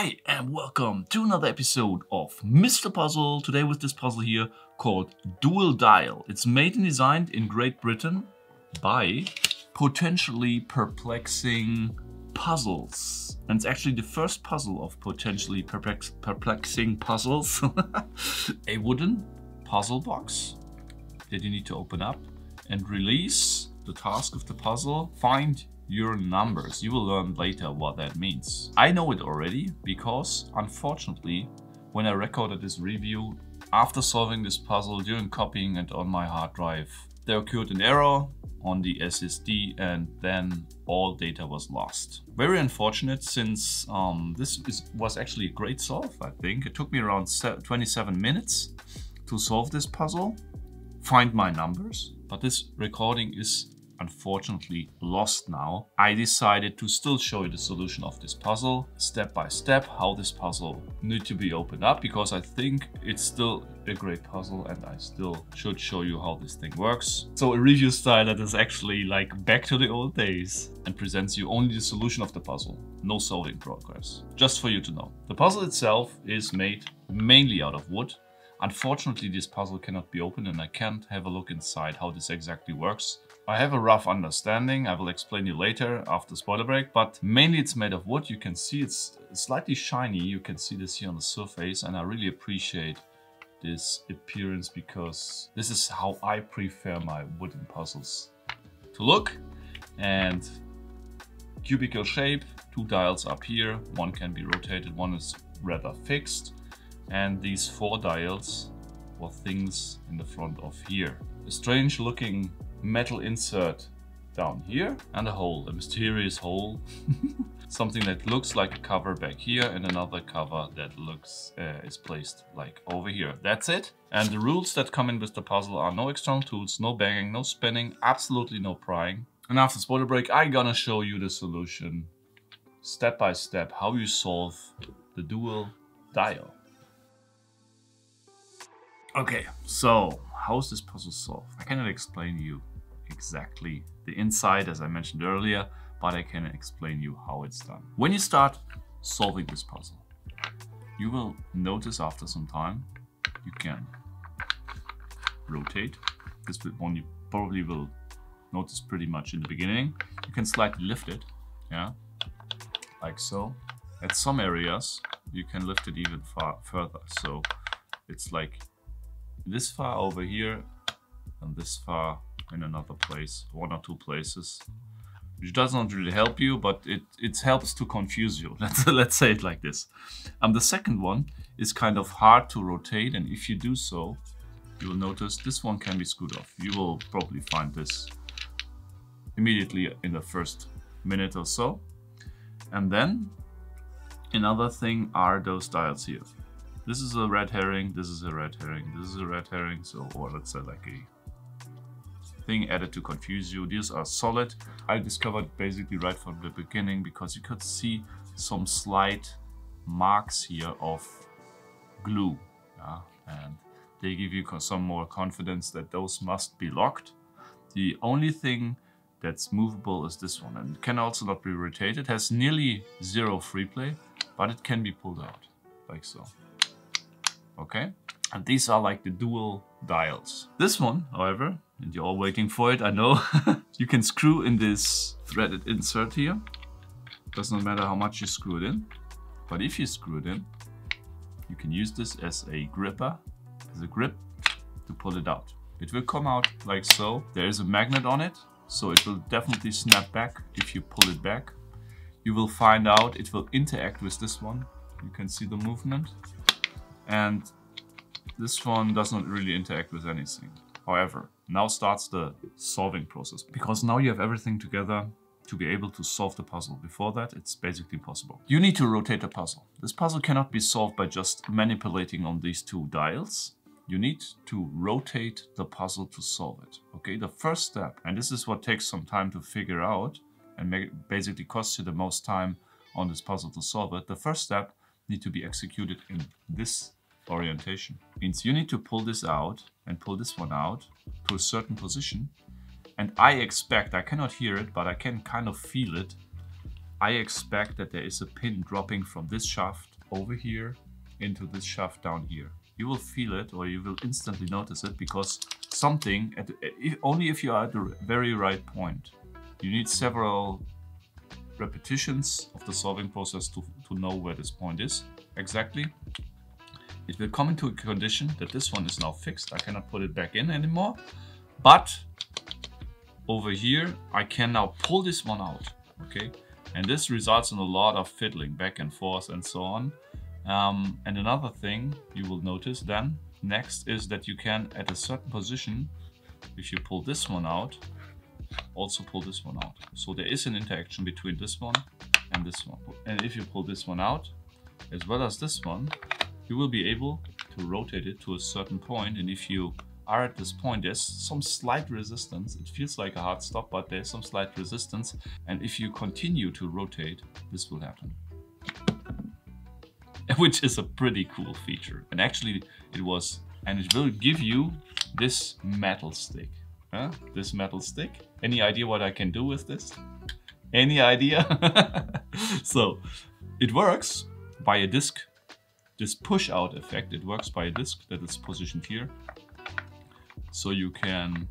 Hi and welcome to another episode of Mr. Puzzle. Today with this puzzle here called Dual Dial. It's made and designed in Great Britain by Potentially Perplexing Puzzles. And it's actually the first puzzle of potentially perplex perplexing puzzles. A wooden puzzle box that you need to open up and release the task of the puzzle. Find your numbers. You will learn later what that means. I know it already because unfortunately when I recorded this review after solving this puzzle during copying it on my hard drive there occurred an error on the SSD and then all data was lost. Very unfortunate since um, this is, was actually a great solve I think. It took me around 27 minutes to solve this puzzle, find my numbers, but this recording is unfortunately lost now. I decided to still show you the solution of this puzzle, step by step, how this puzzle need to be opened up, because I think it's still a great puzzle and I still should show you how this thing works. So a review style that is actually like back to the old days and presents you only the solution of the puzzle, no solving progress. Just for you to know. The puzzle itself is made mainly out of wood. Unfortunately, this puzzle cannot be opened and I can't have a look inside how this exactly works. I have a rough understanding, I will explain you later after spoiler break, but mainly it's made of wood. You can see it's slightly shiny, you can see this here on the surface and I really appreciate this appearance because this is how I prefer my wooden puzzles to look. And cubical shape, two dials up here, one can be rotated, one is rather fixed. And these four dials or things in the front of here. A strange looking metal insert down here and a hole, a mysterious hole. Something that looks like a cover back here and another cover that looks uh, is placed like over here. That's it. And the rules that come in with the puzzle are no external tools, no banging, no spinning, absolutely no prying. And after spoiler break, I'm gonna show you the solution step by step how you solve the dual dial. Okay, so how is this puzzle solved? I cannot explain you exactly the inside as I mentioned earlier, but I can explain you how it's done. When you start solving this puzzle, you will notice after some time you can rotate. This one you probably will notice pretty much in the beginning. You can slightly lift it, yeah, like so. At some areas you can lift it even far further. So it's like this far over here and this far in another place, one or two places, which does not really help you, but it, it helps to confuse you. Let's, let's say it like this. Um, the second one is kind of hard to rotate, and if you do so, you will notice this one can be screwed off. You will probably find this immediately in the first minute or so. And then another thing are those dials here. This is a red herring, this is a red herring, this is a red herring, so or let's say like a thing added to confuse you. These are solid. I discovered basically right from the beginning because you could see some slight marks here of glue. Yeah? And they give you some more confidence that those must be locked. The only thing that's movable is this one and can also not be rotated. Has nearly zero free play, but it can be pulled out like so. Okay, and these are like the dual dials. This one, however, and you're all waiting for it, I know. you can screw in this threaded insert here. Does not matter how much you screw it in, but if you screw it in, you can use this as a gripper, as a grip to pull it out. It will come out like so. There is a magnet on it, so it will definitely snap back if you pull it back. You will find out it will interact with this one. You can see the movement. And this one does not really interact with anything. However, now starts the solving process because now you have everything together to be able to solve the puzzle. Before that, it's basically impossible. You need to rotate the puzzle. This puzzle cannot be solved by just manipulating on these two dials. You need to rotate the puzzle to solve it. Okay, the first step, and this is what takes some time to figure out and basically costs you the most time on this puzzle to solve it. The first step need to be executed in this orientation. Means you need to pull this out and pull this one out to a certain position. And I expect, I cannot hear it, but I can kind of feel it, I expect that there is a pin dropping from this shaft over here into this shaft down here. You will feel it or you will instantly notice it because something, at, if, only if you are at the very right point. You need several repetitions of the solving process to, to know where this point is exactly. It will come into a condition that this one is now fixed. I cannot put it back in anymore. But over here, I can now pull this one out, okay? And this results in a lot of fiddling back and forth and so on. Um, and another thing you will notice then next is that you can at a certain position, if you pull this one out, also pull this one out. So there is an interaction between this one and this one. And if you pull this one out, as well as this one, you will be able to rotate it to a certain point. And if you are at this point, there's some slight resistance. It feels like a hard stop, but there's some slight resistance. And if you continue to rotate, this will happen. Which is a pretty cool feature. And actually it was, and it will give you this metal stick. Huh? This metal stick. Any idea what I can do with this? Any idea? so it works by a disc. This push out effect, it works by a disc that is positioned here. So you can,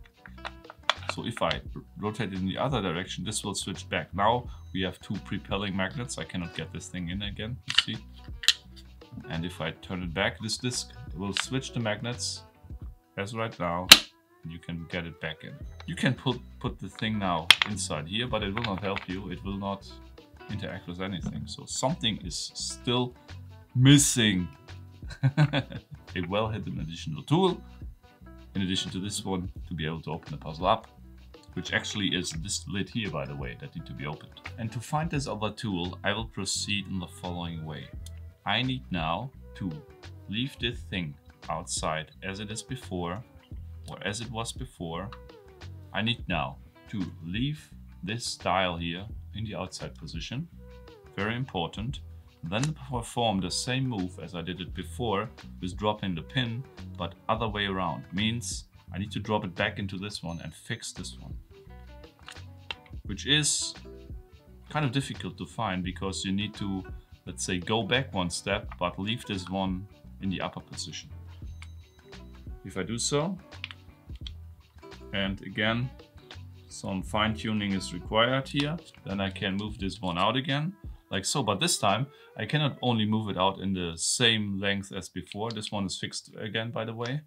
so if I rotate it in the other direction, this will switch back. Now we have two propelling magnets. I cannot get this thing in again, you see. And if I turn it back, this disc will switch the magnets as right now you can get it back in. You can put, put the thing now inside here, but it will not help you. It will not interact with anything. So something is still missing. a well-hidden additional tool, in addition to this one, to be able to open the puzzle up, which actually is this lid here, by the way, that need to be opened. And to find this other tool, I will proceed in the following way. I need now to leave this thing outside as it is before or as it was before, I need now to leave this dial here in the outside position. Very important. Then perform the same move as I did it before with dropping the pin, but other way around. Means I need to drop it back into this one and fix this one. Which is kind of difficult to find because you need to, let's say, go back one step, but leave this one in the upper position. If I do so, and again, some fine tuning is required here. Then I can move this one out again like so. But this time I cannot only move it out in the same length as before. This one is fixed again, by the way.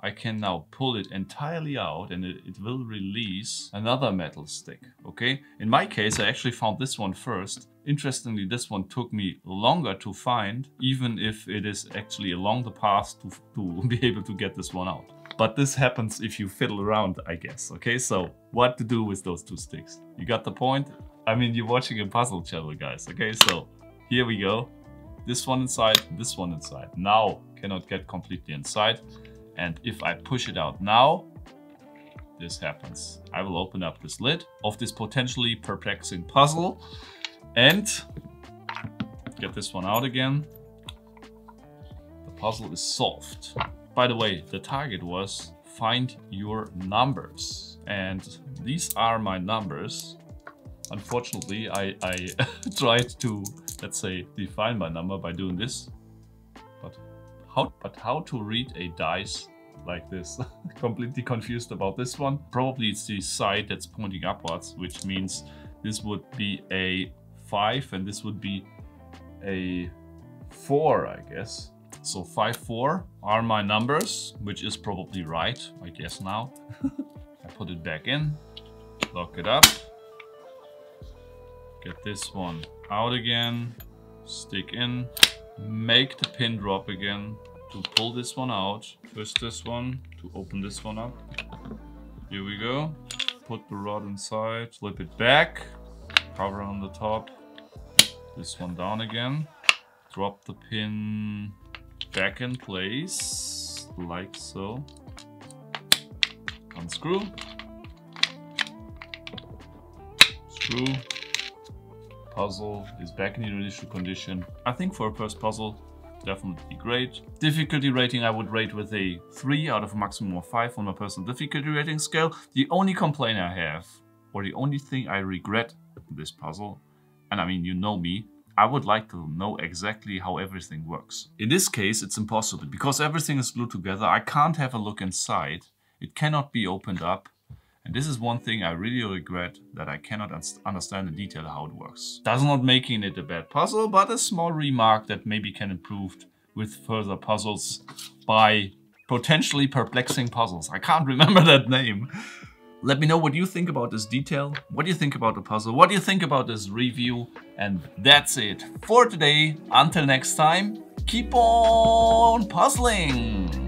I can now pull it entirely out and it, it, will release another metal stick, okay? In my case, I actually found this one first. Interestingly, this one took me longer to find, even if it is actually along the path to, to be able to get this one out. But this happens if you fiddle around, I guess. Okay, so what to do with those two sticks? You got the point? I mean, you're watching a puzzle channel, guys. Okay, so here we go. This one inside, this one inside. Now cannot get completely inside. And if I push it out now, this happens. I will open up this lid of this potentially perplexing puzzle and get this one out again. The puzzle is solved. By the way, the target was find your numbers. And these are my numbers. Unfortunately, I, I tried to, let's say, define my number by doing this. But how, but how to read a dice like this? Completely confused about this one. Probably it's the side that's pointing upwards, which means this would be a 5 and this would be a 4, I guess. So 5, 4 are my numbers, which is probably right, I guess now. I put it back in, lock it up, get this one out again, stick in, make the pin drop again to pull this one out, twist this one to open this one up. Here we go. Put the rod inside, flip it back, cover on the top, this one down again, drop the pin back in place, like so. Unscrew. Screw. Puzzle is back in the initial condition. I think for a first puzzle, definitely great. Difficulty rating I would rate with a 3 out of a maximum of 5 on my personal difficulty rating scale. The only complaint I have, or the only thing I regret this puzzle, and I mean, you know me, I would like to know exactly how everything works. In this case, it's impossible because everything is glued together. I can't have a look inside. It cannot be opened up. And this is one thing I really regret that I cannot understand in detail how it works. Does not making it a bad puzzle, but a small remark that maybe can improve with further puzzles by potentially perplexing puzzles. I can't remember that name. Let me know what you think about this detail. What do you think about the puzzle? What do you think about this review? And that's it for today. Until next time, keep on puzzling!